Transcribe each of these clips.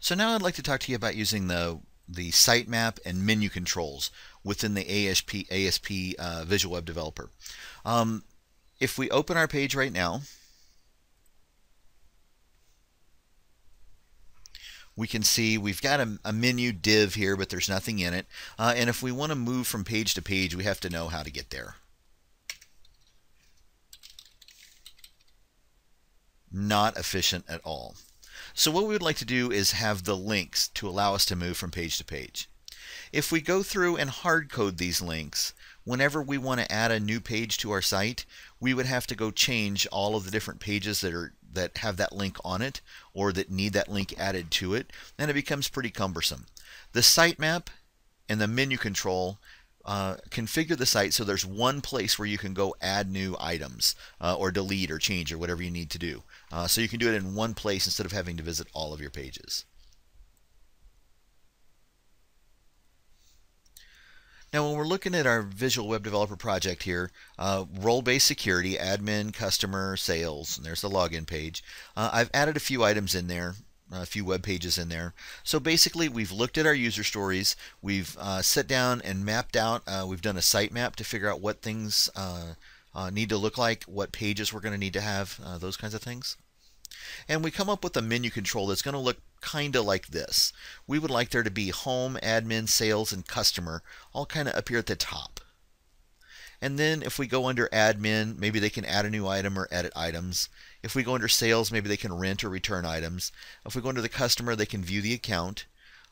So now I'd like to talk to you about using the the sitemap and menu controls within the ASP, ASP uh, Visual Web Developer. Um, if we open our page right now, we can see we've got a, a, menu div here, but there's nothing in it. Uh, and if we want to move from page to page, we have to know how to get there. Not efficient at all. So what we would like to do is have the links to allow us to move from page to page. If we go through and hard code these links, whenever we want to add a new page to our site, we would have to go change all of the different pages that are that have that link on it or that need that link added to it, and it becomes pretty cumbersome. The sitemap and the menu control uh, configure the site so there's one place where you can go add new items uh, or delete or change or whatever you need to do. Uh, so you can do it in one place instead of having to visit all of your pages. Now when we're looking at our Visual Web Developer project here, uh, role-based security, admin, customer, sales, and there's the login page. Uh, I've added a few items in there a few web pages in there. So basically, we've looked at our user stories, we've uh, sat down and mapped out, uh, we've done a sitemap to figure out what things uh, uh need to look like, what pages we're going to need to have, uh, those kinds of things. And we come up with a menu control that's going to look kind of like this. We would like there to be home, admin, sales, and customer all kind of appear at the top. And then if we go under admin, maybe they can add a new item or edit items. If we go under sales, maybe they can rent or return items. If we go under the customer, they can view the account.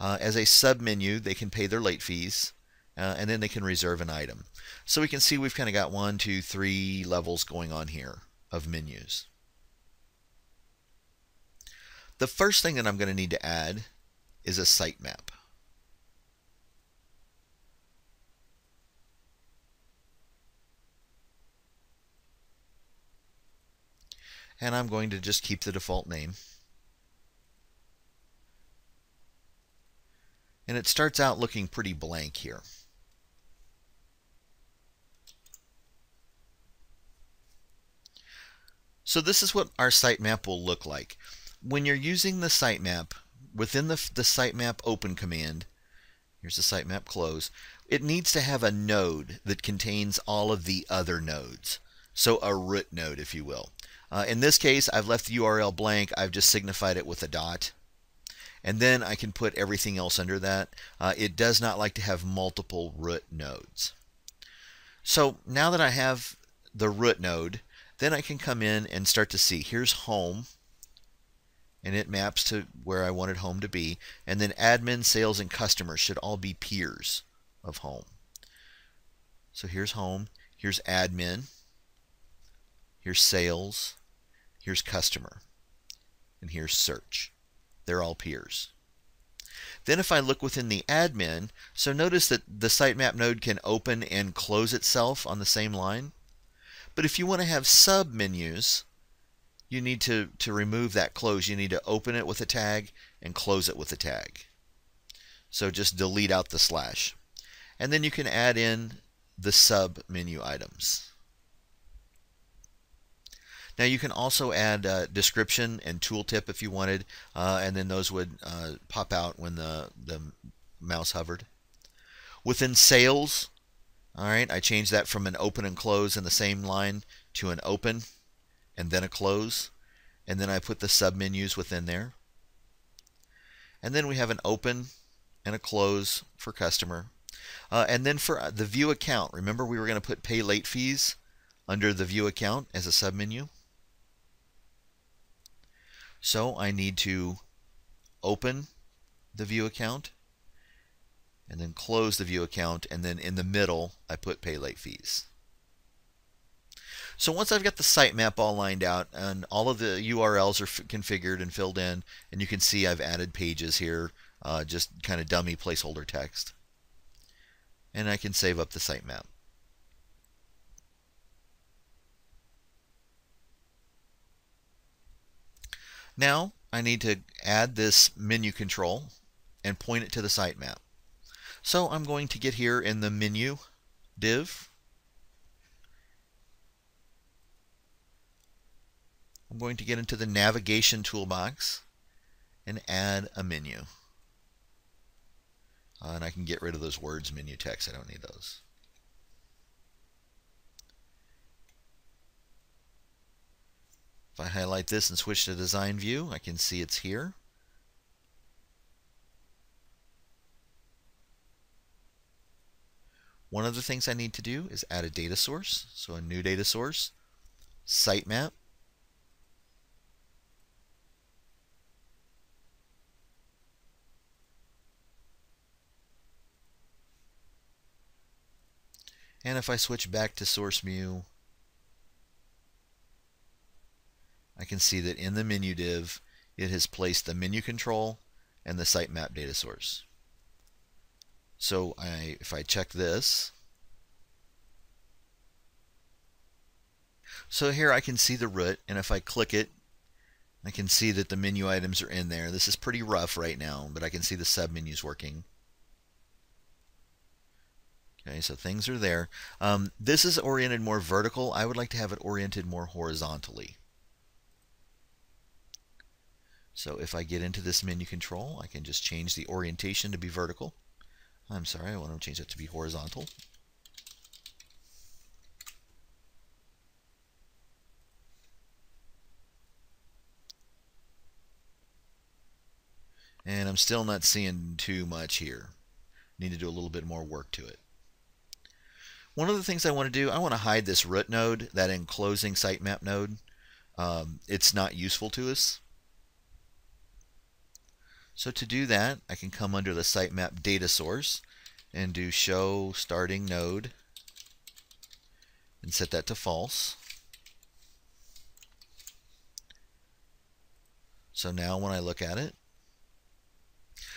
Uh, as a sub menu, they can pay their late fees. Uh, and then they can reserve an item. So we can see we've kind of got one, two, three levels going on here of menus. The first thing that I'm going to need to add is a sitemap. And I'm going to just keep the default name. And it starts out looking pretty blank here. So this is what our sitemap will look like. When you're using the sitemap, within the, the sitemap open command, here's the sitemap close, it needs to have a node that contains all of the other nodes. So a root node, if you will. Uh, in this case, I've left the URL blank. I've just signified it with a dot. And then I can put everything else under that. Uh, it does not like to have multiple root nodes. So now that I have the root node, then I can come in and start to see here's home and it maps to where I wanted home to be and then admin, sales, and customers should all be peers of home. So here's home, here's admin, here's sales, Here's customer. And here's search. They're all peers. Then if I look within the admin, so notice that the sitemap node can open and close itself on the same line. But if you want to have sub menus, you need to, to remove that close. You need to open it with a tag and close it with a tag. So just delete out the slash. And then you can add in the sub menu items. Now you can also add uh, description and tooltip if you wanted, uh, and then those would uh, pop out when the, the mouse hovered. Within sales, all right, I changed that from an open and close in the same line to an open and then a close, and then I put the submenus within there. And then we have an open and a close for customer. Uh, and then for uh, the view account, remember we were going to put pay late fees under the view account as a submenu. So I need to open the view account and then close the view account and then in the middle I put pay late fees. So once I've got the sitemap all lined out and all of the URLs are configured and filled in and you can see I've added pages here uh, just kind of dummy placeholder text and I can save up the sitemap. Now I need to add this menu control and point it to the sitemap. So I'm going to get here in the menu div. I'm going to get into the navigation toolbox and add a menu. Uh, and I can get rid of those words menu text. I don't need those. If I highlight this and switch to design view, I can see it's here. One of the things I need to do is add a data source. So a new data source, sitemap. And if I switch back to source view, I can see that in the menu div, it has placed the menu control and the sitemap data source. So I, if I check this, so here I can see the root, and if I click it, I can see that the menu items are in there. This is pretty rough right now, but I can see the submenus working. Okay, so things are there. Um, this is oriented more vertical. I would like to have it oriented more horizontally. So if I get into this menu control, I can just change the orientation to be vertical. I'm sorry, I want to change that to be horizontal. And I'm still not seeing too much here. Need to do a little bit more work to it. One of the things I want to do, I want to hide this root node, that enclosing sitemap node. Um, it's not useful to us. So to do that, I can come under the sitemap data source and do show starting node and set that to false. So now when I look at it,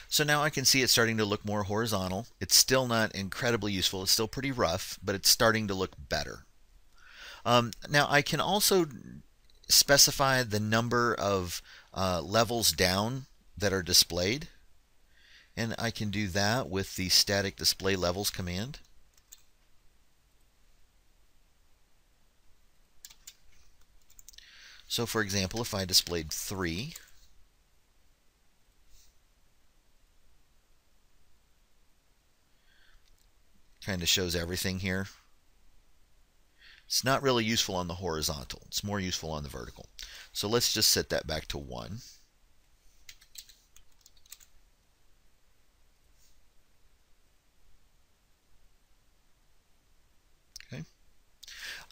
so now I can see it's starting to look more horizontal. It's still not incredibly useful. It's still pretty rough, but it's starting to look better. Um, now I can also specify the number of uh, levels down that are displayed. And I can do that with the static display levels command. So for example, if I displayed 3, kind of shows everything here. It's not really useful on the horizontal. It's more useful on the vertical. So let's just set that back to 1.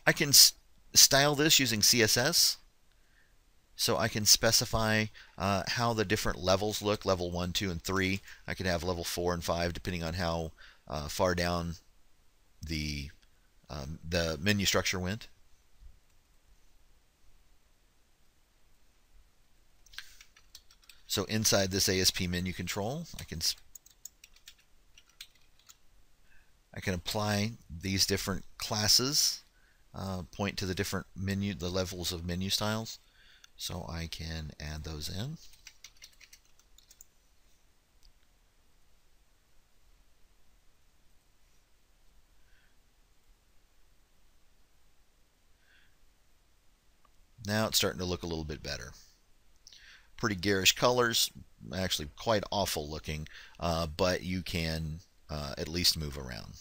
I can style this using CSS. So I can specify uh, how the different levels look, level 1, 2, and 3. I could have level 4 and 5 depending on how uh, far down the, um, the menu structure went. So inside this ASP menu control, I can I can apply these different classes uh, point to the different menu, the levels of menu styles. So I can add those in. Now it's starting to look a little bit better. Pretty garish colors, actually quite awful looking, uh, but you can uh, at least move around.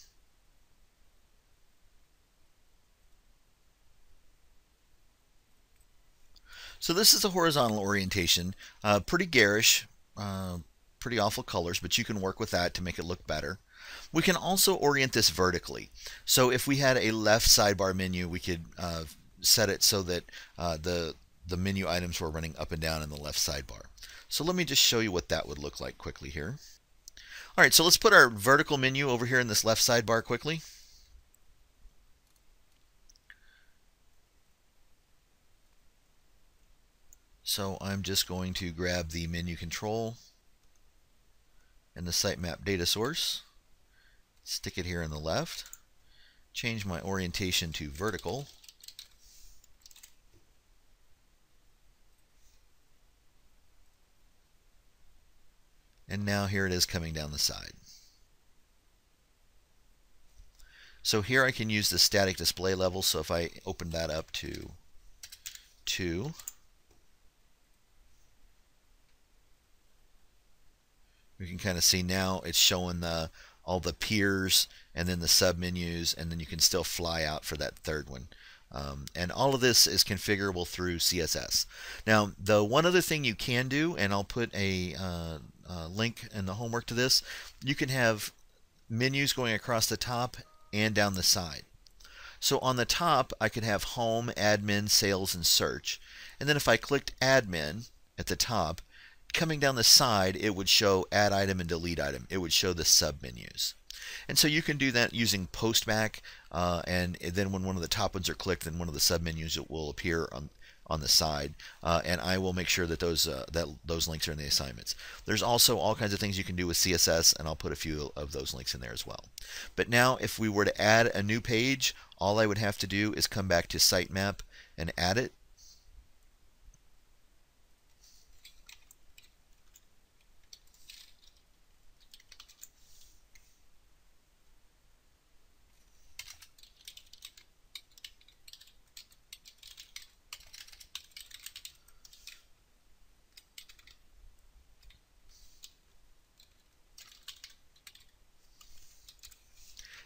So this is a horizontal orientation, uh, pretty garish, uh, pretty awful colors, but you can work with that to make it look better. We can also orient this vertically. So if we had a left sidebar menu, we could uh, set it so that uh, the, the menu items were running up and down in the left sidebar. So let me just show you what that would look like quickly here. All right, so let's put our vertical menu over here in this left sidebar quickly. So I'm just going to grab the menu control and the sitemap data source, stick it here in the left, change my orientation to vertical, and now here it is coming down the side. So here I can use the static display level, so if I open that up to 2, you can kind of see now it's showing the all the peers and then the submenus and then you can still fly out for that third one. Um, and all of this is configurable through CSS. Now, the one other thing you can do, and I'll put a, uh, a link in the homework to this, you can have menus going across the top and down the side. So on the top, I could have home, admin, sales, and search. And then if I clicked admin at the top, coming down the side, it would show add item and delete item. It would show the submenus. And so you can do that using postback, uh, and then when one of the top ones are clicked, then one of the submenus it will appear on on the side, uh, and I will make sure that those uh, that those links are in the assignments. There's also all kinds of things you can do with CSS, and I'll put a few of those links in there as well. But now, if we were to add a new page, all I would have to do is come back to sitemap and add it,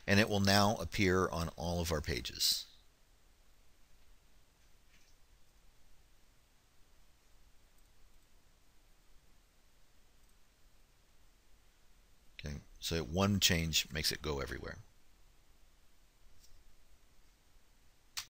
and it will now appear on all of our pages. Okay, so one change makes it go everywhere.